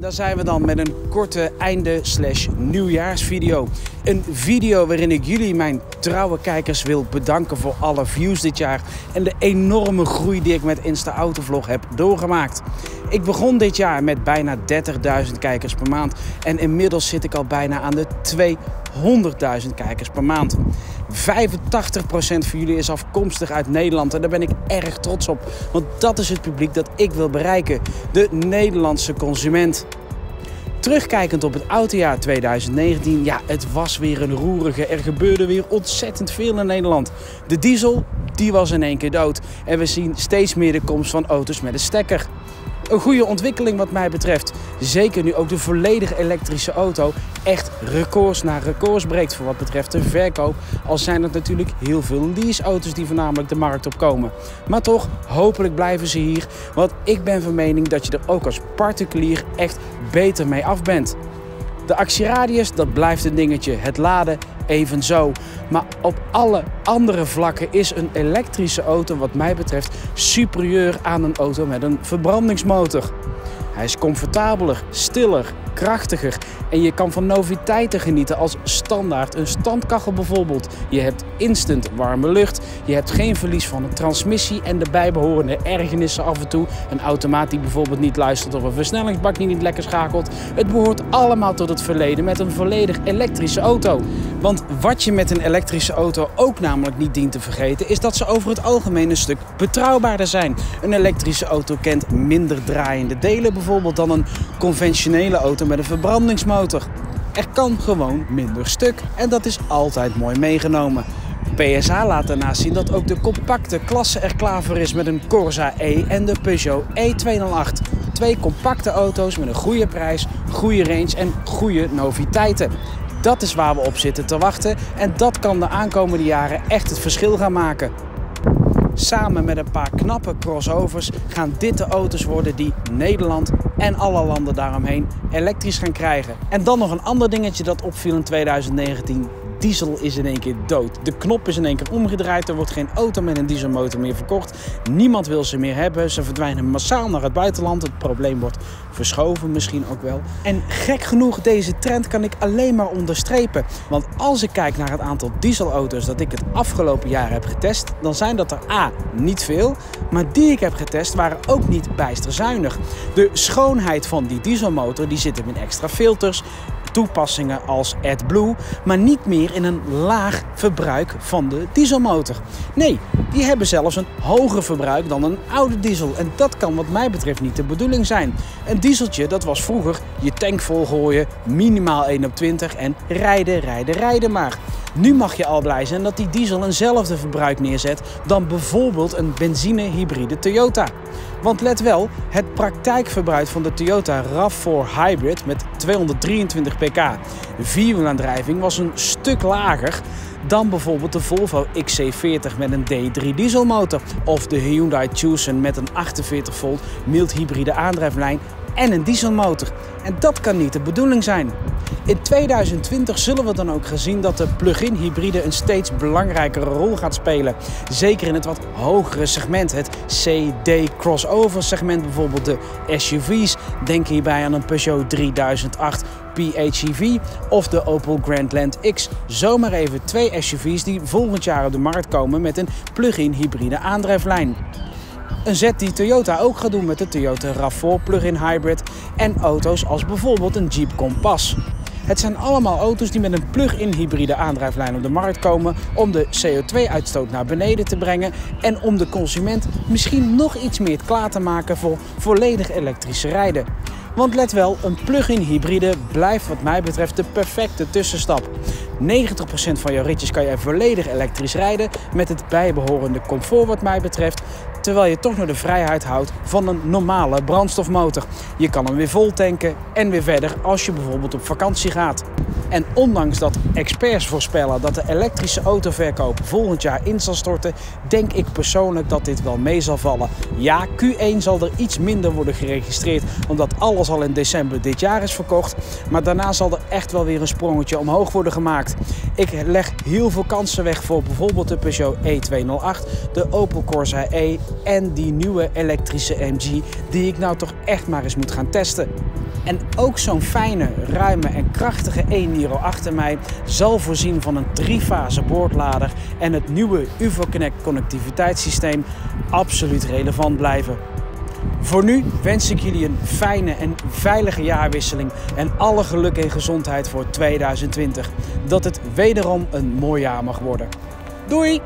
En daar zijn we dan met een korte einde slash nieuwjaarsvideo. Een video waarin ik jullie, mijn trouwe kijkers, wil bedanken voor alle views dit jaar. En de enorme groei die ik met Insta Autovlog heb doorgemaakt. Ik begon dit jaar met bijna 30.000 kijkers per maand. En inmiddels zit ik al bijna aan de 200.000 kijkers per maand. 85% van jullie is afkomstig uit Nederland en daar ben ik erg trots op. Want dat is het publiek dat ik wil bereiken. De Nederlandse consument. Terugkijkend op het autojaar 2019, ja, het was weer een roerige. Er gebeurde weer ontzettend veel in Nederland. De diesel, die was in één keer dood. En we zien steeds meer de komst van auto's met een stekker. Een goede ontwikkeling wat mij betreft. Zeker nu ook de volledig elektrische auto echt records na records breekt voor wat betreft de verkoop. Al zijn het natuurlijk heel veel leaseauto's die voornamelijk de markt op komen. Maar toch, hopelijk blijven ze hier. Want ik ben van mening dat je er ook als particulier echt beter mee af bent. De actieradius, dat blijft een dingetje. Het laden evenzo. Maar op alle andere vlakken is een elektrische auto wat mij betreft superieur aan een auto met een verbrandingsmotor. Hij is comfortabeler, stiller, krachtiger en je kan van noviteiten genieten als standaard een standkachel bijvoorbeeld. Je hebt instant warme lucht, je hebt geen verlies van een transmissie en de bijbehorende ergernissen af en toe. Een automaat die bijvoorbeeld niet luistert of een versnellingsbak die niet lekker schakelt. Het behoort allemaal tot het verleden met een volledig elektrische auto. Want wat je met een elektrische auto ook namelijk niet dient te vergeten, is dat ze over het algemeen een stuk betrouwbaarder zijn. Een elektrische auto kent minder draaiende delen bijvoorbeeld dan een conventionele auto met een verbrandingsmotor. Er kan gewoon minder stuk en dat is altijd mooi meegenomen. PSA laat daarnaast zien dat ook de compacte klasse er klaar voor is met een Corsa E en de Peugeot E208. Twee compacte auto's met een goede prijs, goede range en goede noviteiten. Dat is waar we op zitten te wachten en dat kan de aankomende jaren echt het verschil gaan maken. Samen met een paar knappe crossovers gaan dit de auto's worden die Nederland en alle landen daaromheen elektrisch gaan krijgen. En dan nog een ander dingetje dat opviel in 2019 diesel is in één keer dood. De knop is in één keer omgedraaid. Er wordt geen auto met een dieselmotor meer verkocht. Niemand wil ze meer hebben. Ze verdwijnen massaal naar het buitenland. Het probleem wordt verschoven misschien ook wel. En gek genoeg, deze trend kan ik alleen maar onderstrepen. Want als ik kijk naar het aantal dieselauto's dat ik het afgelopen jaar heb getest, dan zijn dat er A, niet veel, maar die ik heb getest waren ook niet bijster zuinig. De schoonheid van die dieselmotor die zit hem in extra filters, toepassingen als AdBlue, maar niet meer in een laag verbruik van de dieselmotor. Nee, die hebben zelfs een hoger verbruik dan een oude diesel. En dat kan wat mij betreft niet de bedoeling zijn. Een dieseltje, dat was vroeger je tank volgooien, minimaal 1 op 20 en rijden, rijden, rijden maar. Nu mag je al blij zijn dat die diesel eenzelfde verbruik neerzet dan bijvoorbeeld een benzine-hybride Toyota. Want let wel, het praktijkverbruik van de Toyota RAV4 Hybrid met 223 pk vierwielaandrijving was een stuk lager dan bijvoorbeeld de Volvo XC40 met een D3 dieselmotor of de Hyundai Tucson met een 48 volt mild hybride aandrijflijn en een dieselmotor. En dat kan niet de bedoeling zijn. In 2020 zullen we dan ook gezien dat de plug-in hybride een steeds belangrijkere rol gaat spelen. Zeker in het wat hogere segment, het CD crossover segment, bijvoorbeeld de SUV's. Denk hierbij aan een Peugeot 3008 PHEV of de Opel Grandland X. Zomaar even twee SUV's die volgend jaar op de markt komen met een plug-in hybride aandrijflijn. Een zet die Toyota ook gaat doen met de Toyota RAV4 plug-in hybrid en auto's als bijvoorbeeld een Jeep Compass. Het zijn allemaal auto's die met een plug-in hybride aandrijflijn op de markt komen om de CO2-uitstoot naar beneden te brengen en om de consument misschien nog iets meer klaar te maken voor volledig elektrische rijden. Want let wel, een plug-in hybride blijft wat mij betreft de perfecte tussenstap. 90% van jouw ritjes kan je volledig elektrisch rijden met het bijbehorende comfort wat mij betreft, terwijl je toch nog de vrijheid houdt van een normale brandstofmotor. Je kan hem weer vol tanken en weer verder als je bijvoorbeeld op vakantie gaat. En ondanks dat experts voorspellen dat de elektrische autoverkoop volgend jaar in zal storten, denk ik persoonlijk dat dit wel mee zal vallen. Ja, Q1 zal er iets minder worden geregistreerd, omdat alles al in december dit jaar is verkocht. Maar daarna zal er echt wel weer een sprongetje omhoog worden gemaakt. Ik leg heel veel kansen weg voor bijvoorbeeld de Peugeot E208, de Opel Corsa E en die nieuwe elektrische MG die ik nou toch echt maar eens moet gaan testen. En ook zo'n fijne, ruime en krachtige e-Niro achter mij zal voorzien van een driefase boordlader en het nieuwe UVO-Connect connectiviteitssysteem absoluut relevant blijven. Voor nu wens ik jullie een fijne en veilige jaarwisseling en alle geluk en gezondheid voor 2020. Dat het wederom een mooi jaar mag worden. Doei!